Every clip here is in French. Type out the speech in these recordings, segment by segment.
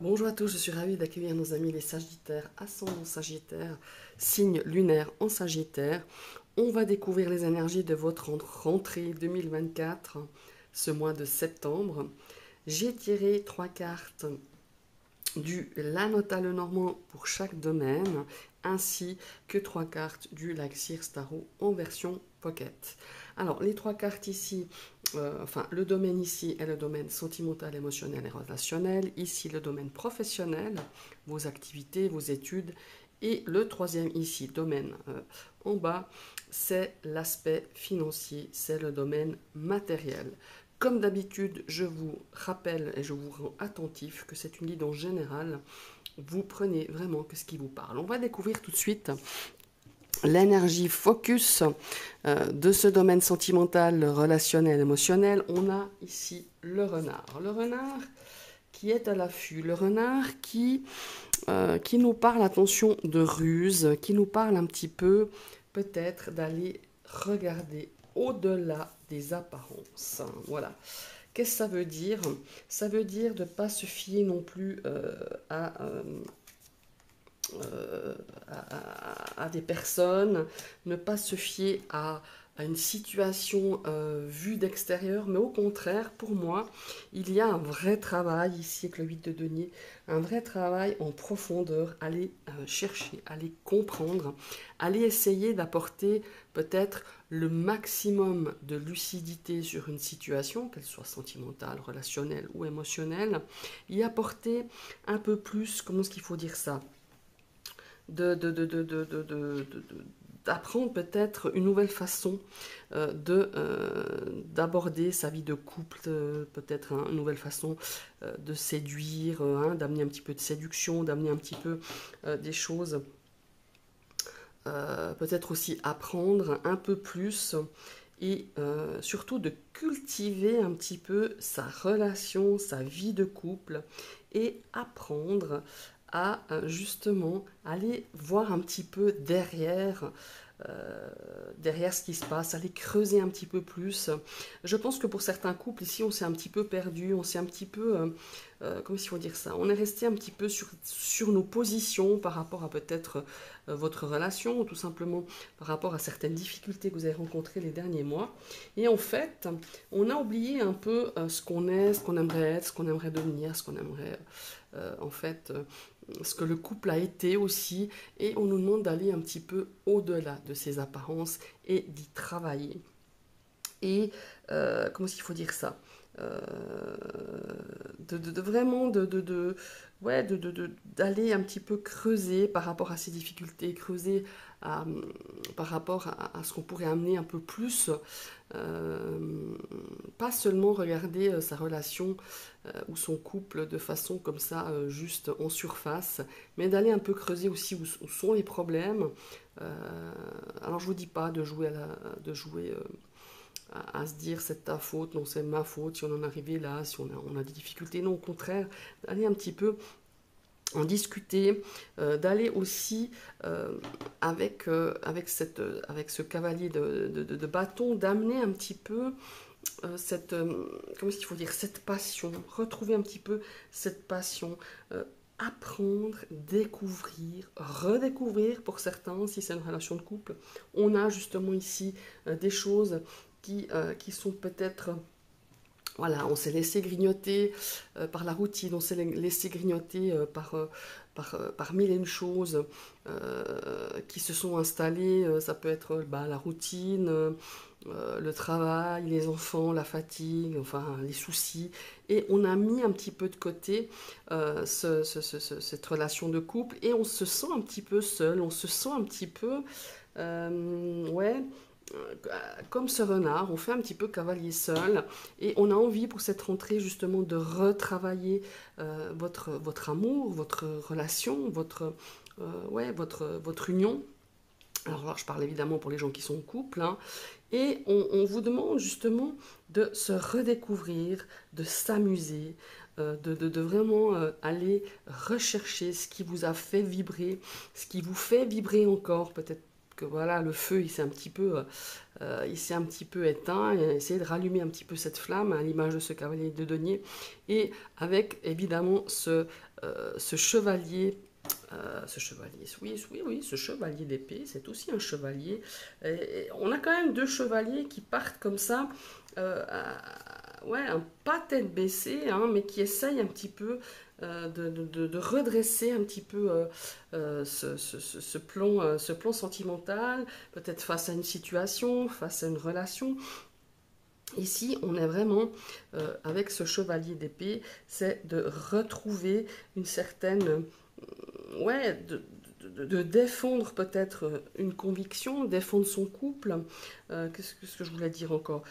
Bonjour à tous, je suis ravie d'accueillir nos amis les Sagittaires, ascendant Sagittaire, signe lunaire en Sagittaire. On va découvrir les énergies de votre rentrée 2024, ce mois de septembre. J'ai tiré trois cartes du La Nota Normand pour chaque domaine, ainsi que trois cartes du Laxir Starro en version pocket. Alors, les trois cartes ici, euh, enfin, le domaine ici est le domaine sentimental, émotionnel et relationnel. Ici, le domaine professionnel, vos activités, vos études. Et le troisième ici, domaine euh, en bas, c'est l'aspect financier, c'est le domaine matériel. Comme d'habitude, je vous rappelle et je vous rends attentif que c'est une guidance générale. Vous prenez vraiment que ce qui vous parle. On va découvrir tout de suite l'énergie focus euh, de ce domaine sentimental, relationnel, émotionnel, on a ici le renard. Le renard qui est à l'affût, le renard qui, euh, qui nous parle, attention, de ruse, qui nous parle un petit peu peut-être d'aller regarder au-delà des apparences. Voilà. Qu'est-ce que ça veut dire? Ça veut dire de ne pas se fier non plus euh, à euh, à, des personnes, ne pas se fier à, une situation euh, vue d'extérieur, mais au contraire, pour moi, il y a un vrai travail ici avec le 8 de denier, un vrai travail en profondeur, aller euh, chercher, aller comprendre, aller essayer d'apporter peut-être le maximum de lucidité sur une situation, qu'elle soit sentimentale, relationnelle ou émotionnelle, y apporter un peu plus, comment est-ce qu'il faut dire ça d'apprendre peut-être une nouvelle façon euh, de euh, d'aborder sa vie de couple, euh, peut-être une nouvelle façon de séduire, hein, d'amener un petit peu de séduction, d'amener un petit peu des choses, peut-être aussi apprendre un peu plus et surtout de cultiver un petit peu sa relation, sa vie de couple et apprendre à euh, justement aller voir un petit peu derrière, euh, derrière ce qui se passe, aller creuser un petit peu plus. Je pense que pour certains couples ici, on s'est un petit peu perdu, on s'est un petit peu, euh, euh comment il dire ça, on est resté un petit peu sur, sur nos positions par rapport à peut-être votre relation, ou tout simplement par rapport à certaines difficultés que vous avez rencontrées les derniers mois. Et en fait, on a oublié un peu ce qu'on est, ce qu'on aimerait être, ce qu'on aimerait devenir, ce qu'on aimerait en fait ce que le couple a été aussi, et on nous demande d'aller un petit peu au-delà de ces apparences et d'y travailler. Euh, comment est-ce qu'il faut dire ça? Euh, de, vraiment de, de, ouais, d'aller un petit peu creuser par rapport à ces difficultés, creuser par rapport à, ce qu'on pourrait amener un peu plus, euh, pas seulement regarder euh, sa relation euh, ou son couple de façon comme ça, juste en surface, mais d'aller un peu creuser aussi où, sont les problèmes. alors je vous dis pas de jouer de jouer à, se dire c'est ta faute, non c'est ma faute, si on en est arrivé là, si on a, on a des difficultés, non au contraire, d'aller un petit peu en discuter, euh, d'aller aussi euh, avec, euh, avec, cette, avec ce cavalier de, de, bâton, d'amener un petit peu cette, comment faut dire, cette passion, retrouver un petit peu cette passion, apprendre, découvrir, redécouvrir pour certains, si c'est une relation de couple. On a justement ici des choses qui, qui sont peut-être voilà, on s'est laissé grignoter euh, par la routine, on s'est laissé grignoter euh, par, euh, par, par, mille et une choses qui se sont installées. ça peut être bah, la routine, le travail, les enfants, la fatigue, enfin les soucis. Et on a mis un petit peu de côté cette relation de couple et on se sent un petit peu seul, on se sent un petit peu... ouais euh, comme ce renard, on fait un petit peu cavalier seul et on a envie pour cette rentrée justement de retravailler euh, votre, amour, votre relation, votre, euh, votre, union. Alors je parle évidemment pour les gens qui sont en couple. Hein. et on, vous demande justement de se redécouvrir, de s'amuser, de, vraiment aller rechercher ce qui vous a fait vibrer, ce qui vous fait vibrer encore peut-être que voilà, le feu, il s'est un petit peu, euh, il s'est un petit peu éteint, et essayer de rallumer un petit peu cette flamme à l'image de ce cavalier de denier, et avec évidemment ce, ce chevalier ce chevalier, oui, oui, oui, ce chevalier d'épée, c'est aussi un chevalier. on a quand même deux chevaliers qui partent comme ça, ouais, un pas tête baissée, hein, mais qui essayent un petit peu euh, de, redresser un petit peu euh, euh, ce, plan, ce plan sentimental, peut-être face à une situation, face à une relation. Ici, on est vraiment avec ce chevalier d'épée, c'est de retrouver une certaine, ouais, de, défendre peut-être une conviction, défendre son couple. Qu'est-ce que je voulais dire encore?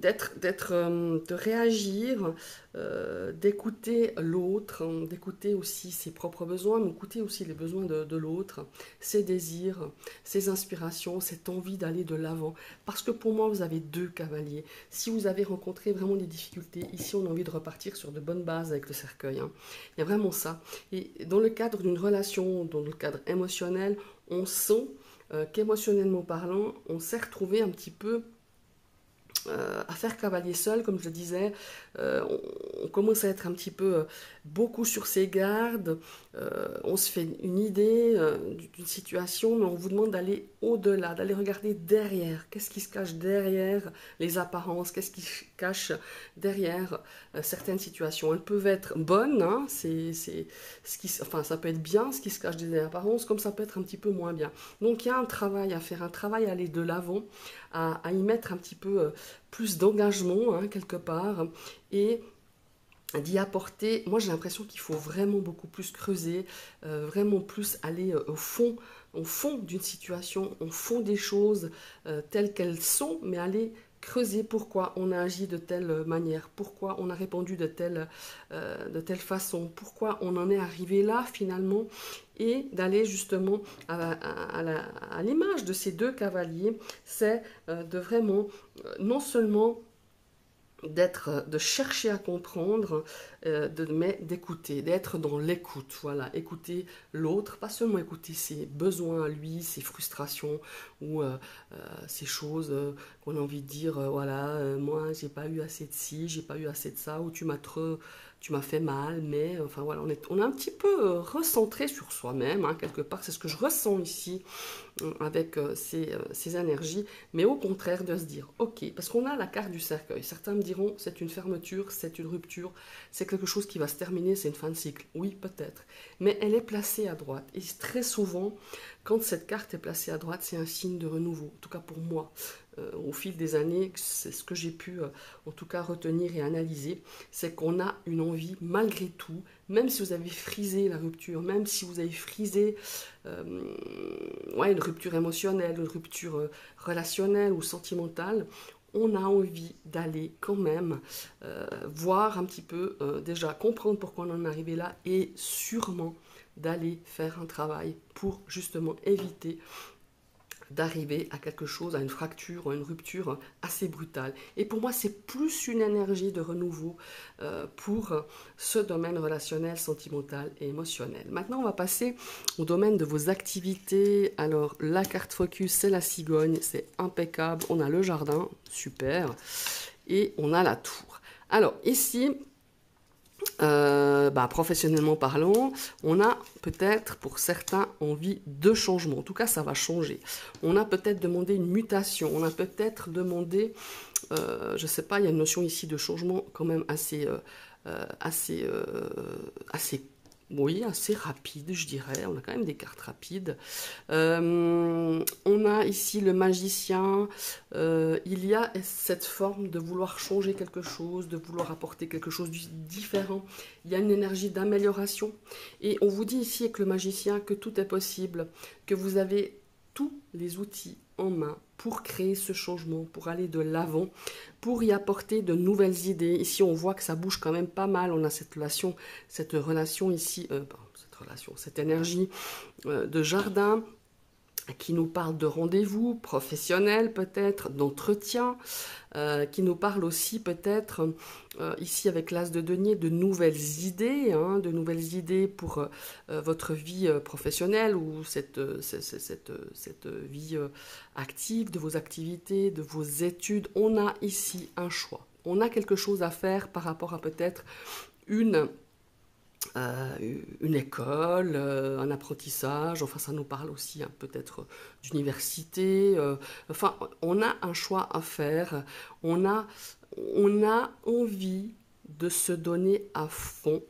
D'être, d'être, euh, de réagir, euh, d'écouter l'autre, hein, d'écouter aussi ses propres besoins, mais d'écouter aussi les besoins de, l'autre, ses désirs, ses inspirations, cette envie d'aller de l'avant. Parce que pour moi, vous avez deux cavaliers. Si vous avez rencontré vraiment des difficultés, ici on a envie de repartir sur de bonnes bases avec le cercueil. Hein. Il y a vraiment ça. Et dans le cadre d'une relation, dans le cadre émotionnel, on sent euh, qu'émotionnellement parlant, on s'est retrouvé un petit peu à faire cavalier seul, comme je le disais, euh, on, commence à être un petit peu euh, beaucoup sur ses gardes, on se fait une idée d'une situation, mais on vous demande d'aller au-delà, d'aller regarder derrière, qu'est-ce qui se cache derrière les apparences, qu'est-ce qui se cache derrière certaines situations? Elles peuvent être bonnes, hein, c'est, ce qui, enfin ça peut être bien ce qui se cache derrière les apparences, comme ça peut être un petit peu moins bien. Donc il y a un travail à faire, un travail à aller de l'avant, à y mettre un petit peu plus d'engagement hein, quelque part et d'y apporter. Moi, j'ai l'impression qu'il faut vraiment beaucoup plus creuser, euh, vraiment plus aller euh, au fond, au fond d'une situation, au fond des choses euh, telles qu'elles sont, mais aller creuser pourquoi on a agi de telle manière, pourquoi on a répondu de telle, de telle façon, pourquoi on en est arrivé là finalement, et d'aller justement à, l'image de ces deux cavaliers, c'est euh, de vraiment euh, non seulement d'être, euh, de chercher à comprendre, mais d'écouter, d'être dans l'écoute, voilà, écouter l'autre, pas seulement écouter ses besoins à lui, ses frustrations ou ces choses qu'on a envie de dire, voilà, moi j'ai pas eu assez de ci, j'ai pas eu assez de ça, ou tu m'as trop tu m'as fait mal, mais enfin voilà, on est, on est un petit peu euh, recentré sur soi-même, hein, quelque part, c'est ce que je ressens ici euh, avec euh, ces, ces, énergies, mais au contraire de se dire, ok, parce qu'on a la carte du cercueil, certains me diront, c'est une fermeture, c'est une rupture, c'est quelque chose qui va se terminer, c'est une fin de cycle, oui, peut-être, mais elle est placée à droite, et très souvent, quand cette carte est placée à droite, c'est un signe de renouveau, en tout cas pour moi. Euh, au fil des années, c'est ce que j'ai pu euh, en tout cas retenir et analyser, c'est qu'on a une envie malgré tout, même si vous avez frisé la rupture, même si vous avez frisé euh, une rupture émotionnelle, une rupture relationnelle ou sentimentale, on a envie d'aller quand même voir un petit peu, déjà comprendre pourquoi on en est arrivé là et sûrement d'aller faire un travail pour justement éviter d'arriver à quelque chose, à une fracture, à une rupture assez brutale. Et pour moi, c'est plus une énergie de renouveau euh, pour ce domaine relationnel, sentimental et émotionnel. Maintenant, on va passer au domaine de vos activités. Alors, la carte focus, c'est la cigogne, c'est impeccable. On a le jardin, super. Et on a la tour. Alors, ici, euh, bah, professionnellement parlant, on a peut-être pour certains envie de changement. En tout cas, ça va changer. On a peut-être demandé une mutation. On a peut-être demandé, euh, je ne sais pas, il y a une notion ici de changement quand même assez, euh, assez, assez oui, assez rapide, je dirais. On a quand même des cartes rapides. Euh, on a ici le magicien. Euh, il y a cette forme de vouloir changer quelque chose, de vouloir apporter quelque chose de différent. Il y a une énergie d'amélioration. Et on vous dit ici avec le magicien que tout est possible, que vous avez tous les outils en main pour créer ce changement, pour aller de l'avant, pour y apporter de nouvelles idées. Ici, on voit que ça bouge quand même pas mal. On a cette relation, cette relation ici, euh, cette relation, cette énergie euh, de jardin qui nous parle de rendez-vous professionnels peut-être, d'entretien, euh, qui nous parle aussi peut-être euh, ici avec l'as de denier de nouvelles idées, hein, de nouvelles idées pour euh, votre vie professionnelle ou cette, vie active, de vos activités, de vos études. On a ici un choix. On a quelque chose à faire par rapport à peut-être une euh, une école, euh, un apprentissage, enfin ça nous parle aussi hein, peut-être d'université. Euh, enfin, on a un choix à faire, on a, on a envie de se donner à fond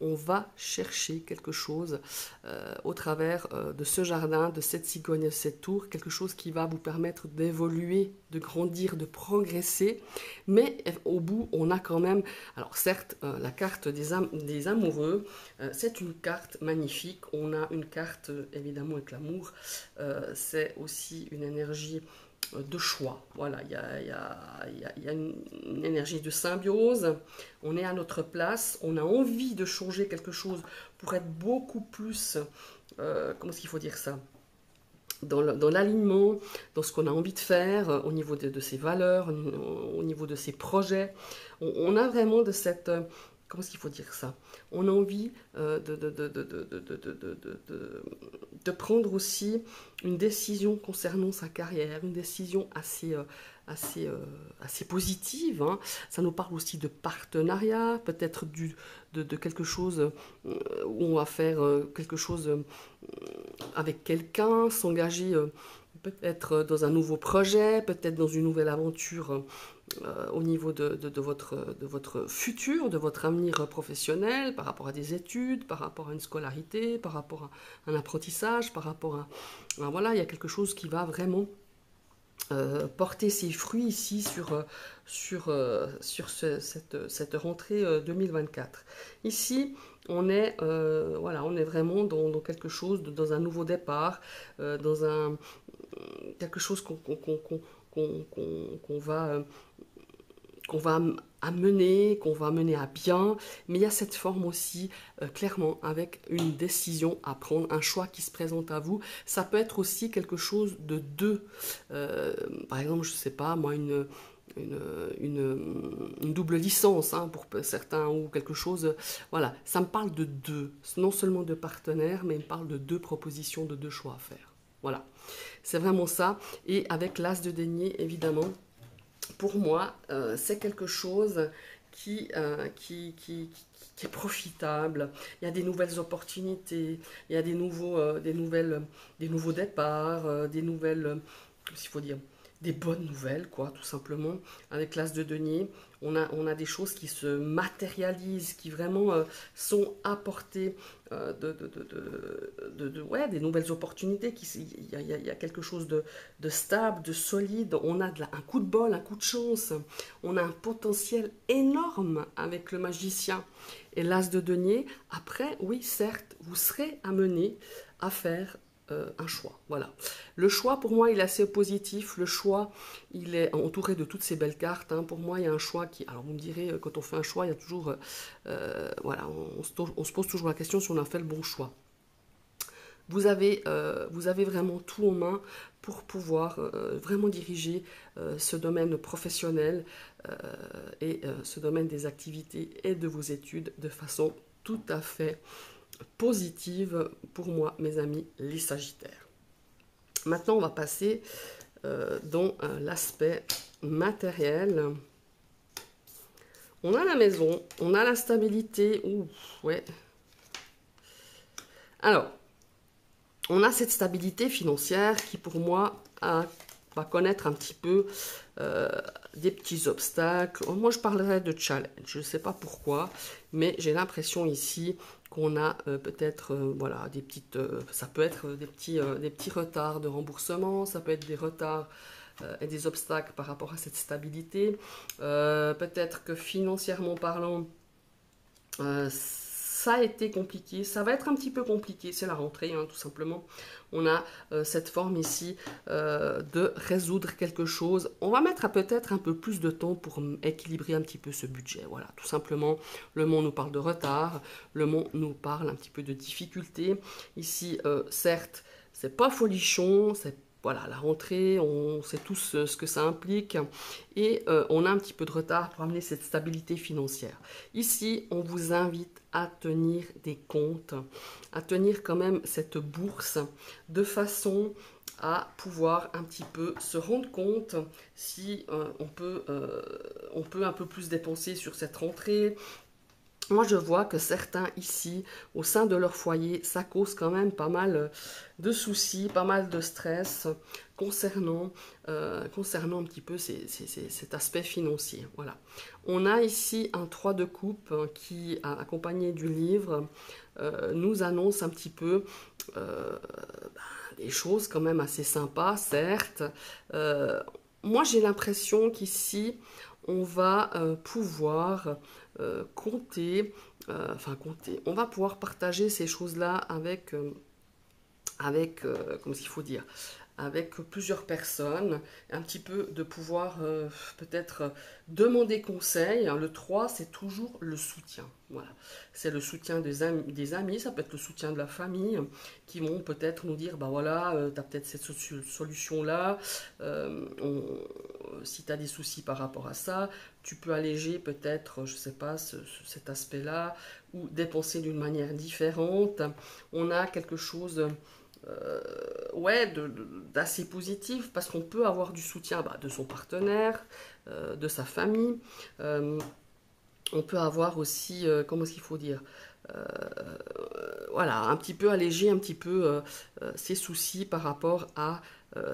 on va chercher quelque chose euh, au travers euh, de ce jardin, de cette cigogne, de cette tour, quelque chose qui va vous permettre d'évoluer, de grandir, de progresser. Mais euh, au bout, on a quand même, alors certes, la carte des, des amoureux, c'est une carte magnifique. On a une carte évidemment avec l'amour. c'est aussi une énergie de choix. Voilà, il y a, une, énergie de symbiose, on est à notre place, on a envie de changer quelque chose pour être beaucoup plus, euh, comment est-ce qu'il faut dire ça? Dans l'alignement, dans, ce qu'on a envie de faire, euh, au niveau de, ses valeurs, au, niveau de ses projets. on a vraiment de cette comment est-ce qu'il faut dire ça On a envie de, de, prendre aussi une décision concernant sa carrière, une décision assez, assez, assez positive. Ça nous parle aussi de partenariat, peut-être de, quelque chose où on va faire quelque chose avec quelqu'un, s'engager peut-être dans un nouveau projet, peut-être dans une nouvelle aventure euh, au niveau de, votre, de votre futur, de votre avenir professionnel, par rapport à des études, par rapport à une scolarité, par rapport à un apprentissage, par rapport à... voilà, il y a quelque chose qui va vraiment euh, porter ses fruits ici sur, sur, euh, sur cette, cette, rentrée 2024. Ici, on est, voilà, on est vraiment dans, dans, quelque chose, dans un nouveau départ, dans un, quelque chose qu'on qu'on va qu'on va amener, qu'on va mener à bien, mais il y a cette forme aussi, euh, clairement, avec une décision à prendre, un choix qui se présente à vous. Ça peut être aussi quelque chose de deux. Euh, par exemple, je ne sais pas, moi, une, une, double licence hein, pour certains ou quelque chose. Voilà, ça me parle de deux, non seulement de partenaires, mais il me parle de deux propositions, de deux choix à faire. Voilà, c'est vraiment ça. Et avec l'as de denier, évidemment, pour moi, euh, c'est quelque chose euh, qui, est profitable. Il y a des nouvelles opportunités, il y a des nouveaux, euh, des nouveaux départs, des nouvelles, faut dire, des bonnes nouvelles, quoi, tout simplement. Avec l'as de denier, on a, des choses qui se matérialisent, qui vraiment euh, sont apportées euh, de, des nouvelles opportunités. Il y, a quelque chose de, stable, de solide. On a un coup de bol, un coup de chance. On a un potentiel énorme avec le magicien. Et l'as de denier, après, oui, certes, vous serez amené à faire euh, un choix. Voilà. Le choix, pour moi, il est assez positif. Le choix, il est entouré de toutes ces belles cartes. Hein. Pour moi, il y a un choix qui... Alors, vous me direz, euh, quand on fait un choix, il y a toujours... Euh, voilà, on, se, pose toujours la question si on a fait le bon choix. Vous avez, vous avez vraiment tout en main pour pouvoir vraiment diriger ce domaine professionnel et ce domaine des activités et de vos études de façon tout à fait positive pour moi, mes amis, les Sagittaires. Maintenant, on va passer euh, dans euh, l'aspect matériel. On a la maison, on a la stabilité. Ouais. Alors, on a cette stabilité financière qui, pour moi, va connaître un petit peu euh, des petits obstacles. Moi, je parlerais de challenge. Je ne sais pas pourquoi, mais j'ai l'impression ici qu'on a euh, peut-être euh, voilà des petites euh, ça peut être des petits des petits retards de remboursement ça peut être des retards et des obstacles par rapport à cette stabilité. Peut-être que financièrement parlant ça a été compliqué, ça va être un petit peu compliqué, c'est la rentrée hein, tout simplement. On a euh, cette forme ici euh, de résoudre quelque chose. On va mettre peut-être un peu plus de temps pour équilibrer un petit peu ce budget. Voilà, tout simplement, le monde nous parle de retard, le monde nous parle un petit peu de difficulté. Ici, euh, certes, c'est pas folichon, c'est voilà, la rentrée, on sait tous ce que ça implique et on a un petit peu de retard pour amener cette stabilité financière. Ici, on vous invite à tenir des comptes, à tenir quand même cette bourse de façon à pouvoir un petit peu se rendre compte si euh, euh, on peut un peu plus dépenser sur cette rentrée, moi, je vois que certains ici, au sein de leur foyer, ça cause quand même pas mal de soucis, pas mal de stress concernant, euh, concernant un petit peu cet aspect financier. Voilà. On a ici un 3 de coupe qui, accompagné du livre, nous annonce un petit peu des choses quand même assez sympas, certes. Euh, moi, j'ai l'impression qu'ici, on va euh, pouvoir euh, compter, enfin compter, on va pouvoir partager ces choses-là avec, avec comment il faut dire, avec plusieurs personnes, un petit peu de pouvoir euh, peut-être demander conseil. Le 3, c'est toujours le soutien. Voilà. C'est le soutien des amis, des amis, ça peut être le soutien de la famille, qui vont peut-être nous dire, bah voilà, euh, tu as peut-être cette solution-là, euh, si tu as des soucis par rapport à ça, tu peux alléger peut-être, je sais pas, cet aspect-là, ou dépenser d'une manière différente. On a quelque chose euh, ouais, d'assez positif parce qu'on peut avoir du soutien bah, de son partenaire, euh, de sa famille. Euh, on peut avoir aussi, comment est-ce qu'il faut dire voilà, un petit peu alléger un petit peu ses soucis par rapport à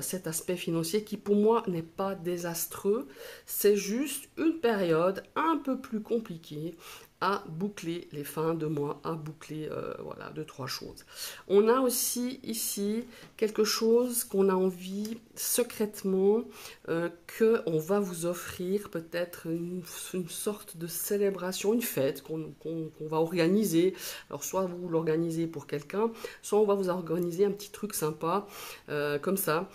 cet aspect financier qui pour moi n'est pas désastreux, c'est juste une période un peu plus compliquée à boucler les fins de mois, à boucler euh, voilà deux trois choses. On a aussi ici quelque chose qu'on a envie secrètement euh, que on va vous offrir peut-être une, sorte de célébration, une fête qu'on va organiser. Alors soit vous l'organisez pour quelqu'un, soit on va vous organiser un petit truc sympa euh, comme ça,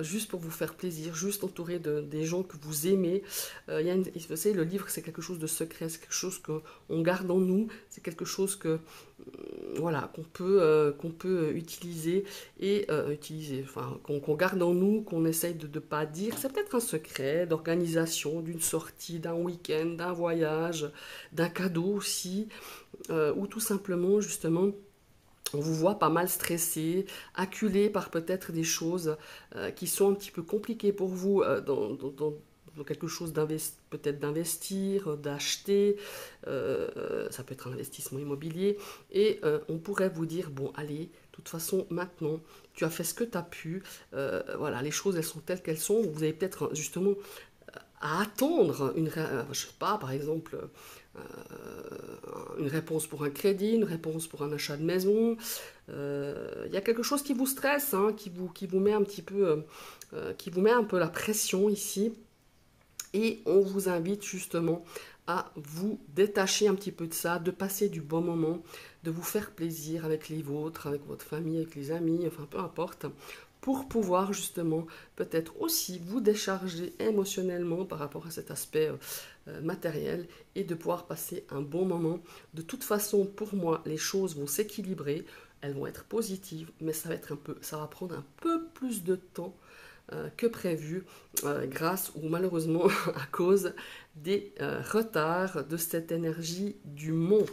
juste pour vous faire plaisir, juste entouré de des gens que vous aimez. il y a vous savez, le livre c'est quelque chose de secret, c'est quelque chose que on garde en nous. C'est quelque chose que euh, voilà qu'on peut euh, peut utiliser et euh, utiliser, enfin qu'on garde en nous, qu'on essaye de ne pas dire. C'est peut-être un secret d'organisation, d'une sortie, d'un week-end, d'un voyage, d'un cadeau aussi, ou tout simplement justement on vous voit pas mal stressé, acculé par peut-être des choses qui sont un petit peu compliquées pour vous quelque chose peut-être d'investir, d'acheter, euh, ça peut être un investissement immobilier, et euh, on pourrait vous dire, bon allez, de toute façon maintenant, tu as fait ce que tu as pu, euh, voilà, les choses elles sont telles qu'elles sont, vous avez peut-être justement à attendre une, je sais pas, par exemple, une réponse pour un crédit, une réponse pour un achat de maison. Il y a quelque chose qui vous stresse, hein, qui, vous, qui vous met un petit peu, qui vous met un peu la pression ici. Et on vous invite justement à vous détacher un petit peu de ça, de passer du bon moment, de vous faire plaisir avec les vôtres, avec votre famille, avec les amis, enfin peu importe, pour pouvoir justement peut-être aussi vous décharger émotionnellement par rapport à cet aspect euh, euh, matériel et de pouvoir passer un bon moment. De toute façon, pour moi, les choses vont s'équilibrer, elles vont être positives, mais ça va être un peu, ça va prendre un peu plus de temps que prévu euh, grâce ou malheureusement à cause des euh, retards de cette énergie du mont.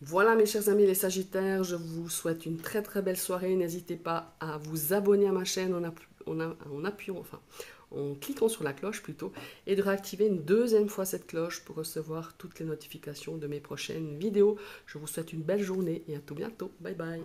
Voilà mes chers amis les Sagittaires, je vous souhaite une très très belle soirée. N'hésitez pas à vous abonner à ma chaîne en, enfin en cliquant sur la cloche plutôt, et de réactiver une deuxième fois cette cloche pour recevoir toutes les notifications de mes prochaines vidéos. Je vous souhaite une belle journée et à tout bientôt. Bye bye